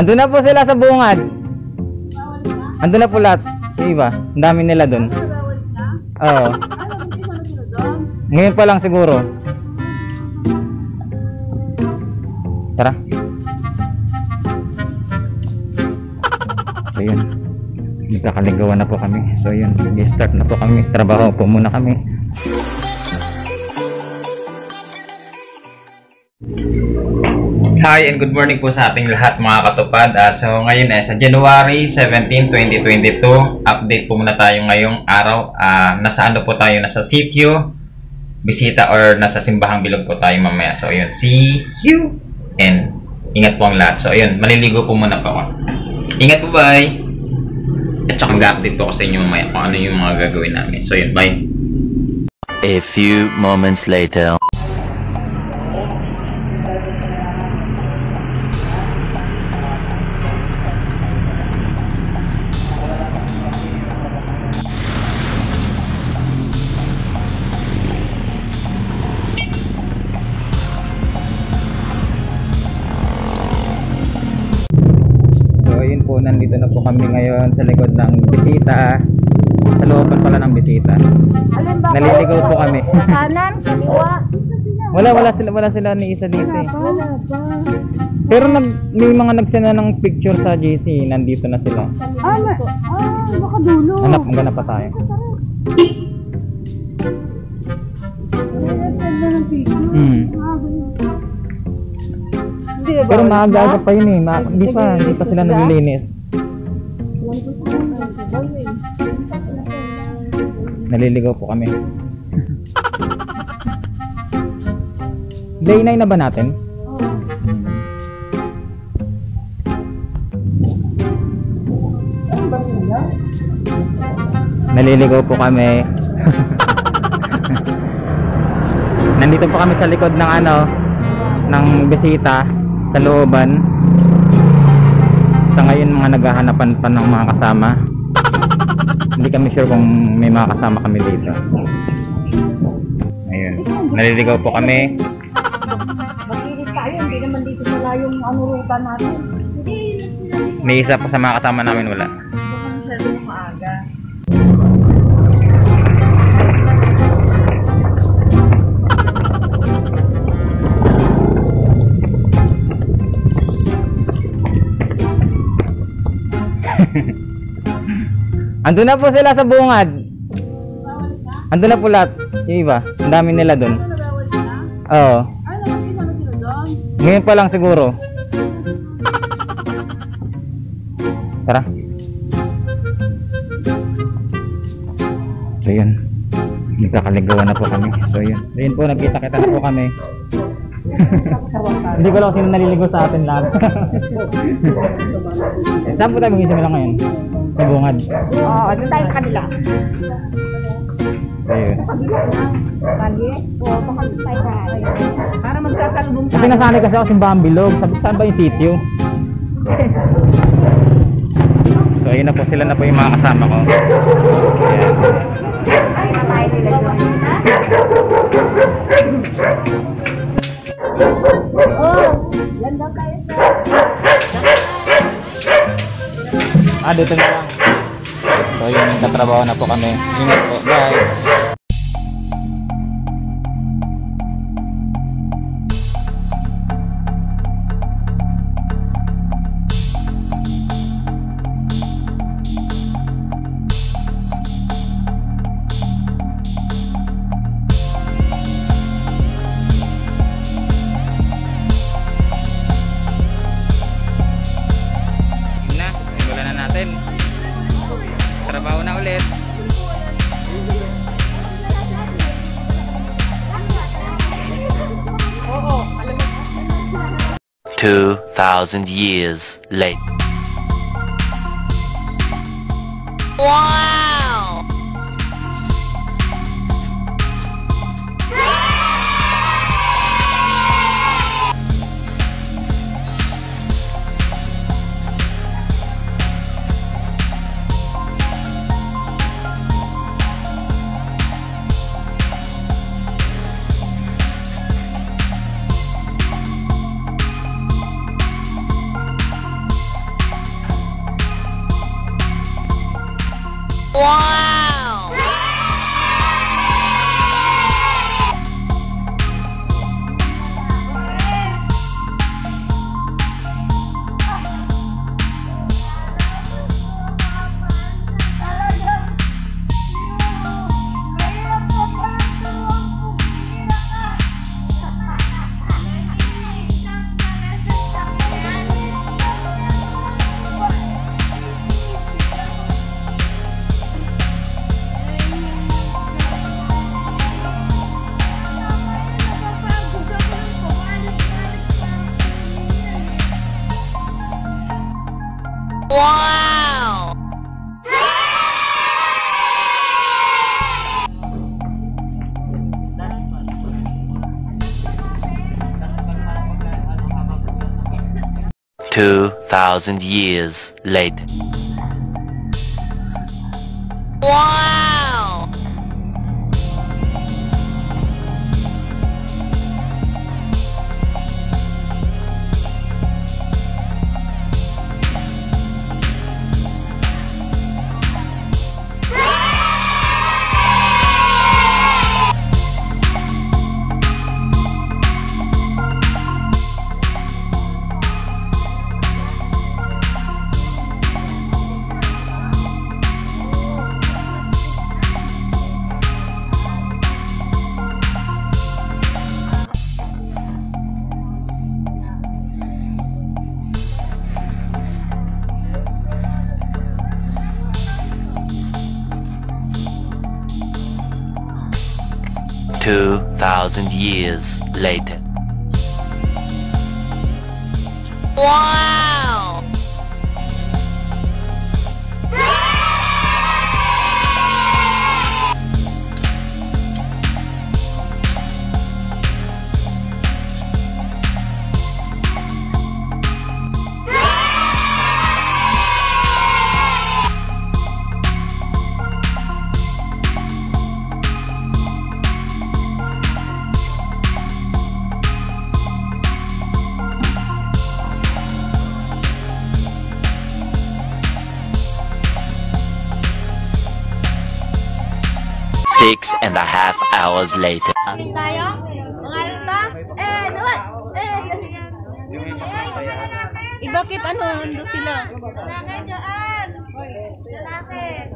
Andun na po sila sa bungad. Andun na po lahat. Yung iba, ang dami nila dun. Oo. Ngayon pa lang siguro. Tara. So yun. Nagkakaligawan na po kami. So yun, start na po kami. Trabaho po muna kami. Hi and good morning po sa ating lahat mga katupad. Ah, so ngayon ay sa January 17, 2022. Update po muna tayo ngayong araw. Ah, nasa ano po tayo? Nasa sitio, bisita or nasa simbahang bilog po tayo mamaya. So yun, see you and ingat po ang lahat. So yun, maliligo po muna po ako. Ingat po, bye! At saka mag-update po ako sa inyo mamaya kung ano yung mga gagawin namin. So yun, bye! A few moments later. Nandito na po kami ngayon sa likod ng bisita. Sa looban pala ng bisita. Alin ba? Naliligaw po kami. Kanan, kaliwa. Wala, wala sila, wala sila ni isa dito eh. Pero nag, may mga nagsena ng picture sa JC, nandito na sila. Ah, ma- ah, baka dulo. Hanap, maghanap pa tayo. Na. Hmm. Ah? Pero maaga pa yun eh. Ma- hindi pa, hindi pa sila naglilinis. Naliligaw po kami. Day 9 na ba natin? Naliligaw po kami. Nandito po kami sa likod ng ano, ng bisita sa looban. Sa ngayon mga naghahanapan pa ng mga kasama. Hindi kami sure kung may mga kasama kami dito. Ayun. Naliligaw po kami. Maglinis tayo, hindi naman dito sa layong ano ruta natin. May isa pa sa mga kasama namin wala. baka masyado maaga. Andun na po sila sa bungad. Andun na po lahat. Yung iba, ang dami nila dun. Oo. Doon. Ngayon pa lang siguro. Tara. So yun. Nagkakaligawan na po kami. So yun. Ayun po, nagkita-kita na po kami. Hindi ko lang sino naliligo sa atin lahat. Saan po tayo mag-isimila ngayon? Sa bungad. Oo, doon tayo sa kabila. So yun. Kali? Oo, baka doon tayo sa Para magkakalubong Kasi nasanay kasi ako simbahan bilog. Sabi saan ba yung sitio? So ayun na po sila na po yung mga kasama ko. Ayan. Yun, katrabaho na po kami. Ingat po. Bye. Trabaho na ulit. Two thousand years Wow! Two thousand years late. Wow! 2,000 years later. Wow! Six and a half hours later. tayo? Mga luto? Eh, naman! Eh! Eh, bakit ano, nandun sila? Lalaki dyan! Lalaki!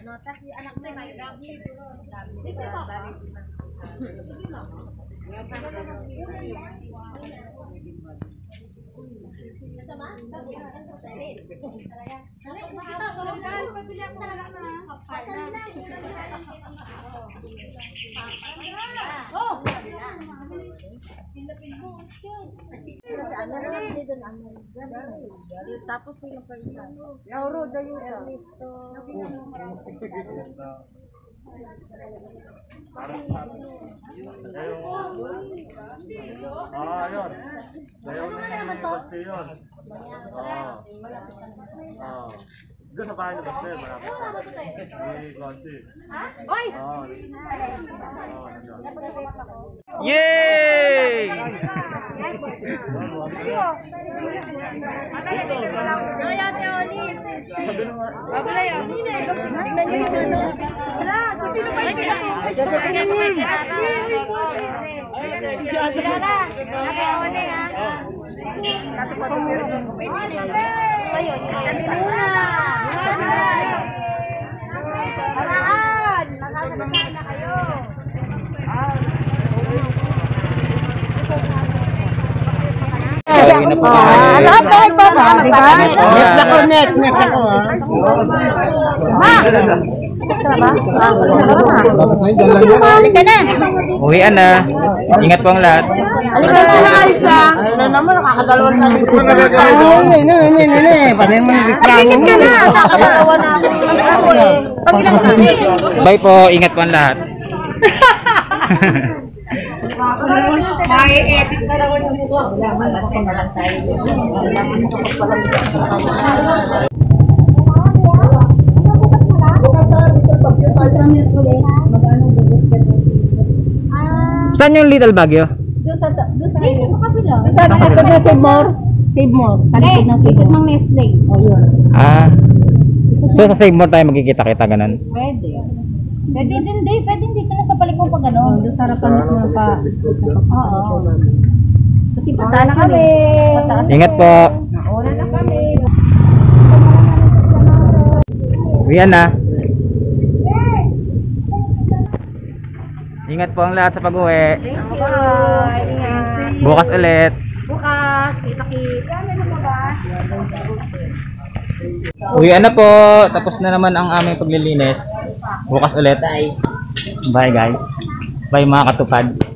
Ano, tas yung anak mo may Dito po. Oh! Tapos sino pa isa? Lauro, dayo Ernesto. Ah, yun. Sayaw na yung basti yun. Ah. Ah. Doon sa bahay na basti, malapit. Ni Conti. Oy! Ah. Ah. Yay! Kaya ni Oli. Babala yan. Tignan niyo yung ano. Wala, kung sino ba yung Kilala. Ate Oli ha. Kayo, kami muna. Paraan. Nakasagasaan na kayo. Pauwi na po tayo. Lahat na nagbabalik, di ba? Net na net, net ako, ha? Sino mahalik ka na? Uwian na. Ingat po ang lahat. Halika na sila, Alisa. Ano naman, nakakadalawang na rin. Pagkikit ka na, nakakadalawa na ako. Ako eh. Pag ilan na? Bye po. Ingat po ang lahat. Saan yung Little Baguio? Dito sa kabila. Sa likod ng Save More. Save More. Sa likod ng Save More. ng Nestle. O yun. Ah. So sa Save More tayo magkikita-kita ganun. Pwede. Pwede din, di. Pwede hindi ka na sa palikong. Doon sa harapan mo pa. Oo. Kasi pataas na kami. Ingat po. Nauna na kami. Uwian na. Ingat po ang lahat sa pag-uwi. Bye. Ingat. Bukas ulit. Bukas. Kita-kita. Na po. Tapos na naman ang aming paglilinis. Bukas ulit. Bye. Bye guys. Bye mga katupad.